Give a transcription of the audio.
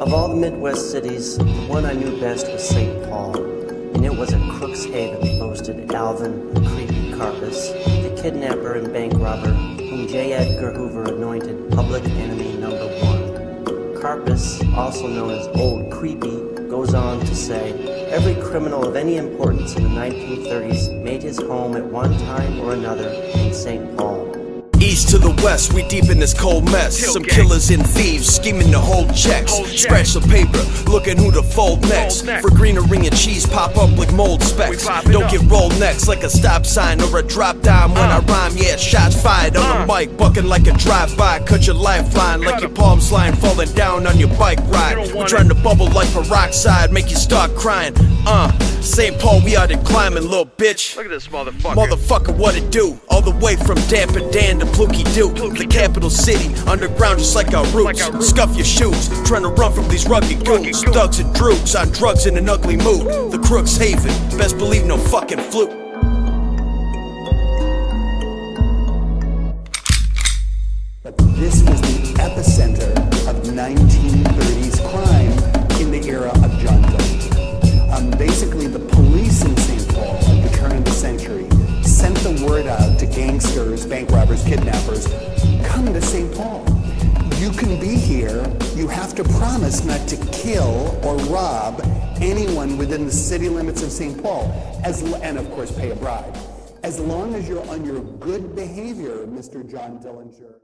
Of all the Midwest cities, the one I knew best was St. Paul, and it was a crook's haven boasted Alvin Creepy Karpis, the kidnapper and bank robber whom J. Edgar Hoover anointed public enemy number one. Karpis, also known as Old Creepy, goes on to say, Every criminal of any importance in the 1930s made his home at one time or another in St. Paul. East to the west, we deep in this cold mess. Some killers and thieves scheming to hold checks. Scratch the paper, looking who to fold next. For greenery and cheese pop up like mold specks. Don't get rolled next like a stop sign or a drop dime when I rhyme. Yeah, shots fired on the mic, bucking like a drive-by. Cut your lifeline like your palms line falling down on your bike ride. We're trying to bubble like peroxide, make you start crying. Uh, St. Paul, we out there climbing, little bitch. Look at this motherfucker. Motherfucker, what it do? All the way from Dapper Dan to Pluky Duke, the capital city, underground just like our roots. Like our roots. Scuff your shoes, trying to run from these rugged goons. goons. Thugs and droogs on drugs in an ugly mood. The Crook's Haven, best believe no fucking fluke. To gangsters, bank robbers, kidnappers, come to St. Paul. You can be here. You have to promise not to kill or rob anyone within the city limits of St. Paul, as, and of course pay a bribe. As long as you're on your good behavior, Mr. John Dillinger.